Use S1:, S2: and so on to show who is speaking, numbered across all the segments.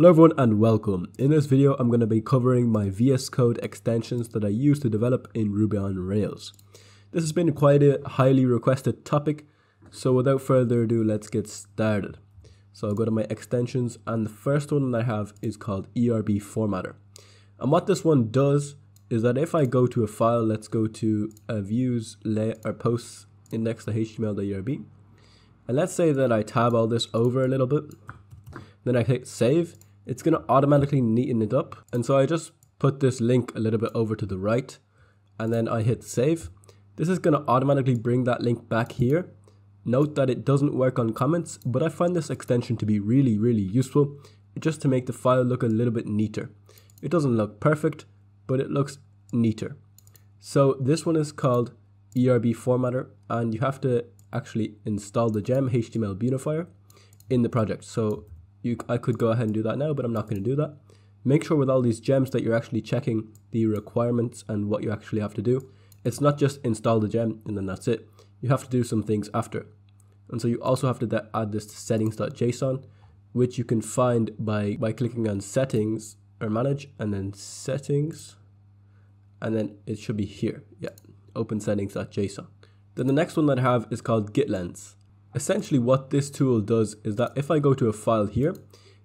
S1: Hello everyone and welcome. In this video I'm going to be covering my VS Code extensions that I use to develop in Ruby on Rails. This has been quite a highly requested topic, so without further ado let's get started. So I'll go to my extensions and the first one that I have is called ERB Formatter. And what this one does is that if I go to a file, let's go to a views lay or posts index.html.erb and let's say that I tab all this over a little bit then I hit save it's going to automatically neaten it up. And so I just put this link a little bit over to the right and then I hit save. This is going to automatically bring that link back here. Note that it doesn't work on comments, but I find this extension to be really, really useful just to make the file look a little bit neater. It doesn't look perfect, but it looks neater. So this one is called ERB Formatter and you have to actually install the gem HTML beautifier in the project. So you, I could go ahead and do that now, but I'm not going to do that. Make sure with all these gems that you're actually checking the requirements and what you actually have to do. It's not just install the gem and then that's it. You have to do some things after. And so you also have to add this to settings.json, which you can find by, by clicking on settings or manage and then settings. And then it should be here. Yeah, open settings.json. Then the next one that I have is called GitLens. Essentially what this tool does is that if I go to a file here,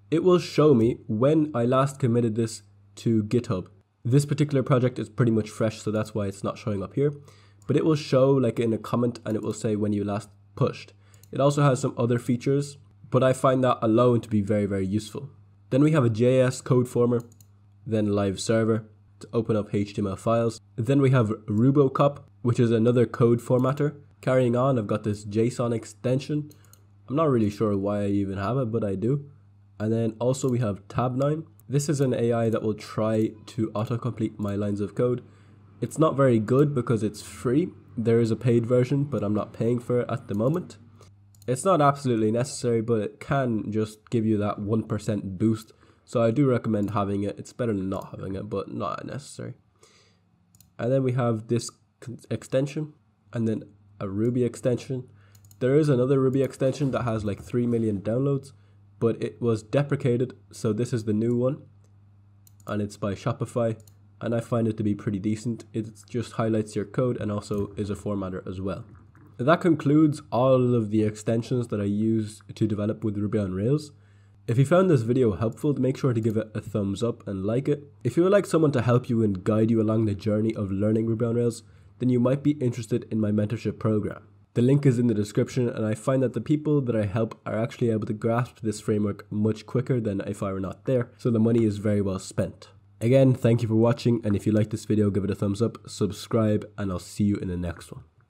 S1: it will show me when I last committed this to GitHub. This particular project is pretty much fresh, so that's why it's not showing up here. But it will show like in a comment and it will say when you last pushed. It also has some other features, but I find that alone to be very, very useful. Then we have a JS code former, then live server to open up HTML files. Then we have Rubocop, which is another code formatter Carrying on, I've got this JSON extension. I'm not really sure why I even have it, but I do. And then also we have Tabnine. This is an AI that will try to autocomplete my lines of code. It's not very good because it's free. There is a paid version, but I'm not paying for it at the moment. It's not absolutely necessary, but it can just give you that 1% boost. So I do recommend having it. It's better than not having it, but not necessary. And then we have this extension and then a Ruby extension. There is another Ruby extension that has like 3 million downloads, but it was deprecated, so this is the new one. And it's by Shopify, and I find it to be pretty decent. It just highlights your code and also is a formatter as well. That concludes all of the extensions that I use to develop with Ruby on Rails. If you found this video helpful, make sure to give it a thumbs up and like it. If you would like someone to help you and guide you along the journey of learning Ruby on Rails, then you might be interested in my mentorship program. The link is in the description and I find that the people that I help are actually able to grasp this framework much quicker than if I were not there, so the money is very well spent. Again, thank you for watching and if you like this video give it a thumbs up, subscribe and I'll see you in the next one.